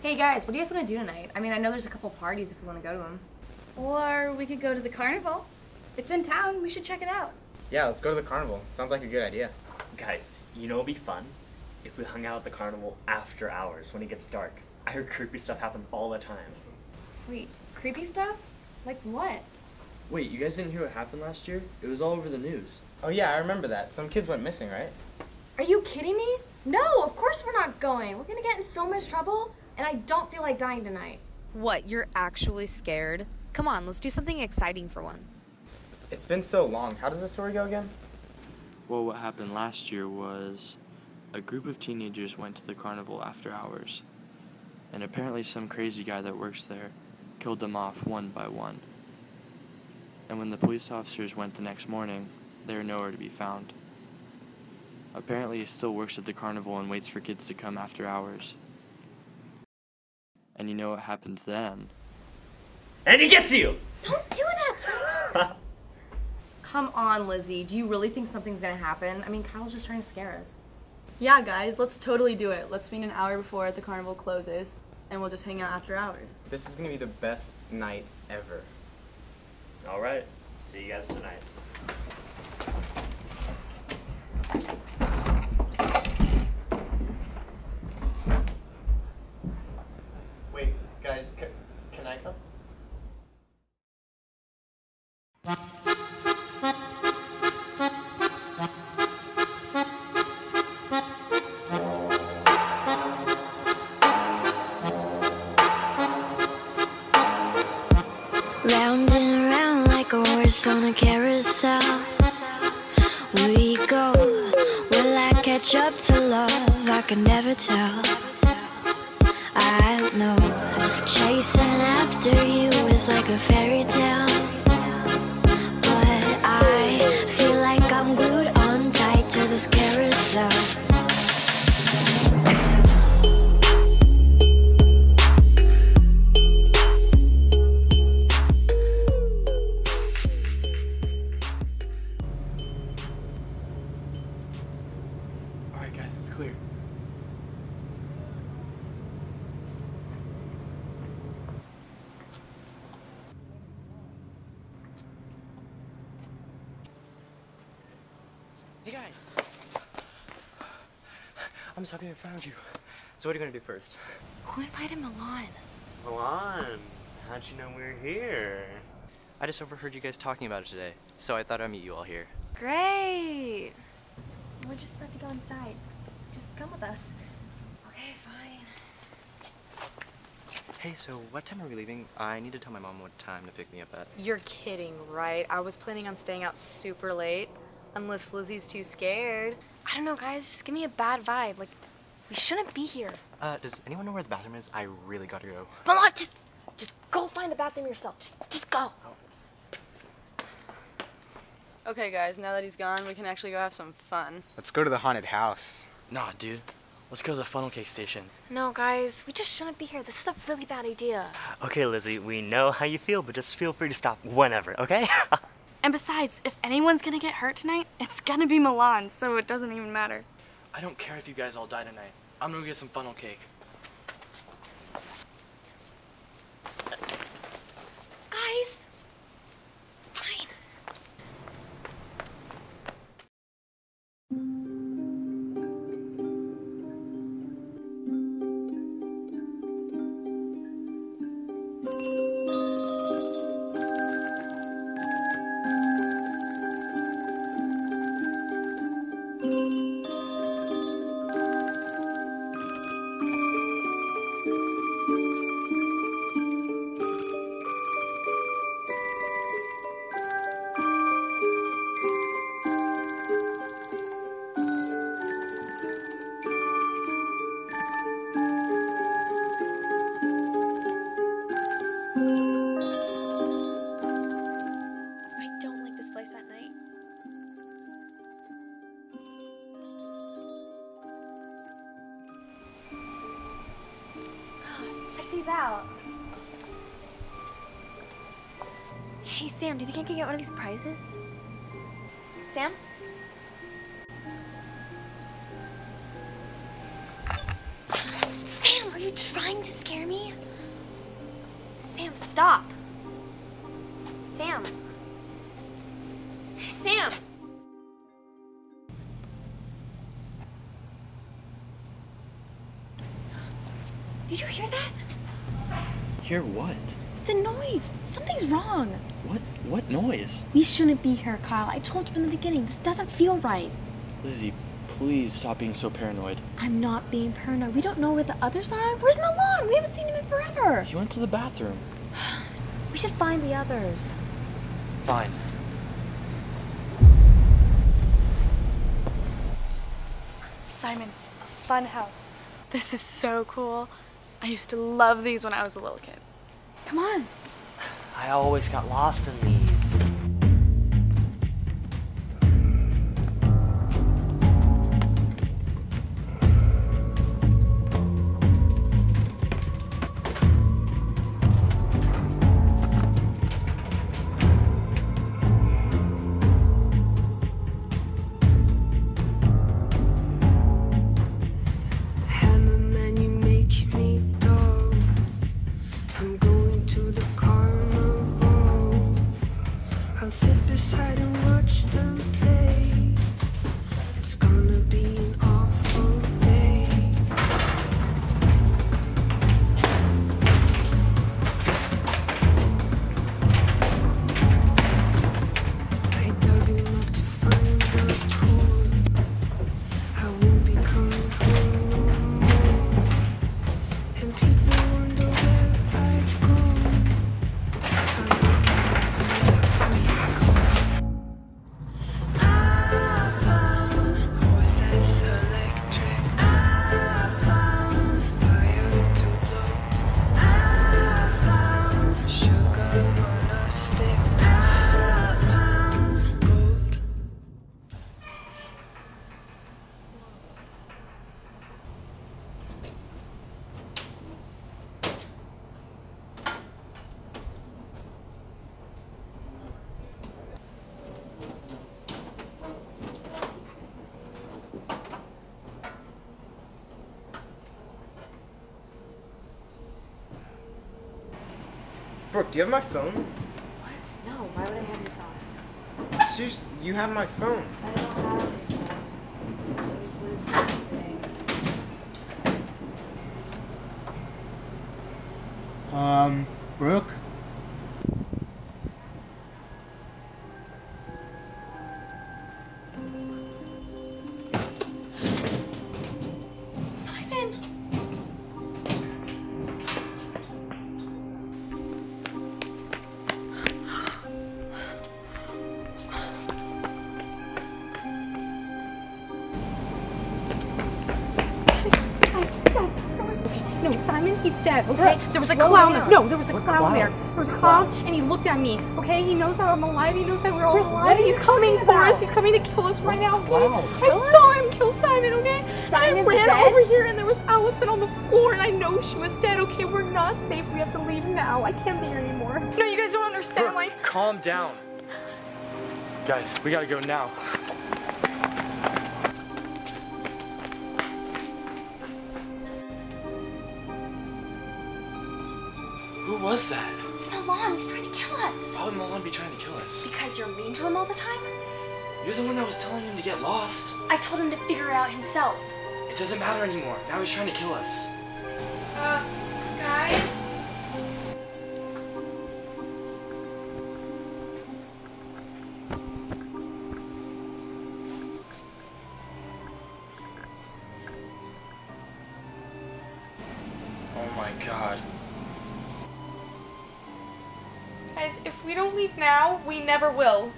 Hey guys, what do you guys want to do tonight? I mean, I know there's a couple parties if you want to go to them. Or we could go to the carnival. It's in town. We should check it out. Yeah, let's go to the carnival. Sounds like a good idea. Guys, you know it'd be fun? If we hung out at the carnival after hours when it gets dark. I heard creepy stuff happens all the time. Wait, creepy stuff? Like what? Wait, you guys didn't hear what happened last year? It was all over the news. Oh yeah, I remember that. Some kids went missing, right? Are you kidding me? No, of course we're not going. We're gonna get in so much trouble, and I don't feel like dying tonight. What, you're actually scared? Come on, let's do something exciting for once. It's been so long. How does the story go again? Well, what happened last year was a group of teenagers went to the carnival after hours. And apparently, some crazy guy that works there killed them off one by one. And when the police officers went the next morning, they were nowhere to be found. Apparently, he still works at the carnival and waits for kids to come after hours. And you know what happens then? And he gets you! Don't do that, Sam. Come on, Lizzie. Do you really think something's gonna happen? I mean, Kyle's just trying to scare us. Yeah, guys, let's totally do it. Let's meet an hour before the carnival closes, and we'll just hang out after hours. This is gonna be the best night ever. Alright, see you guys tonight. Wait, guys, can, can I come? Round and around like a horse on a carousel. We go. Will I catch up to love? I can never tell. Like a fairy tale. But I feel like I'm glued on tight to this carousel. Alright, guys, it's clear. Guys! I'm so happy I found you. So what are you gonna do first? Who invited Milan? Milan, how'd you know we were here? I just overheard you guys talking about it today, so I thought I'd meet you all here. Great. We're just about to go inside. Just come with us. Okay, fine. Hey, so what time are we leaving? I need to tell my mom what time to pick me up at. You're kidding, right? I was planning on staying out super late. Unless Lizzie's too scared. I don't know, guys. Just give me a bad vibe. Like, we shouldn't be here. Uh, does anyone know where the bathroom is? I really gotta go. Milan, just, just go find the bathroom yourself. Just, just go. Okay, guys, now that he's gone, we can actually go have some fun. Let's go to the haunted house. Nah, dude. Let's go to the funnel cake station. No, guys, we just shouldn't be here. This is a really bad idea. Okay, Lizzie, we know how you feel, but just feel free to stop whenever, okay? And besides, if anyone's gonna get hurt tonight, it's gonna be Milan, so it doesn't even matter. I don't care if you guys all die tonight. I'm gonna get some funnel cake. Check these out. Hey, Sam, do you think I can get one of these prizes? Sam? Sam, are you trying to scare me? Sam, stop. Sam. Sam. Did you hear that? Hear what? The noise. Something's wrong. What? What noise? We shouldn't be here, Kyle. I told you from the beginning. This doesn't feel right. Lizzie, please stop being so paranoid. I'm not being paranoid. We don't know where the others are. Where's Milan? We haven't seen him in forever. He went to the bathroom. We should find the others. Fine. Simon, fun house. This is so cool. I used to love these when I was a little kid. Come on. I always got lost in these. Be Brooke, do you have my phone? What? No, why would I have your phone? Seriously, you have my phone. I don't have dead, okay? There was a clown there. No, there was a clown there. There was a clown, and he looked at me, okay? He knows that I'm alive. He knows that we're all alive. He's coming for us. He's coming to kill us right now, okay? I saw him kill Simon, okay? And I ran dead? over here, and there was Allison on the floor, and I know she was dead, okay? We're not safe. We have to leave now. I can't be here anymore. No, you guys don't understand. Like, Calm down. Guys, we gotta go now. Who was that? It's Milan. He's trying to kill us. Why would Milan be trying to kill us? Because you're mean to him all the time? You're the one that was telling him to get lost. I told him to figure it out himself. It doesn't matter anymore. Now he's trying to kill us. Uh, guys? Oh my god. Guys, if we don't leave now, we never will.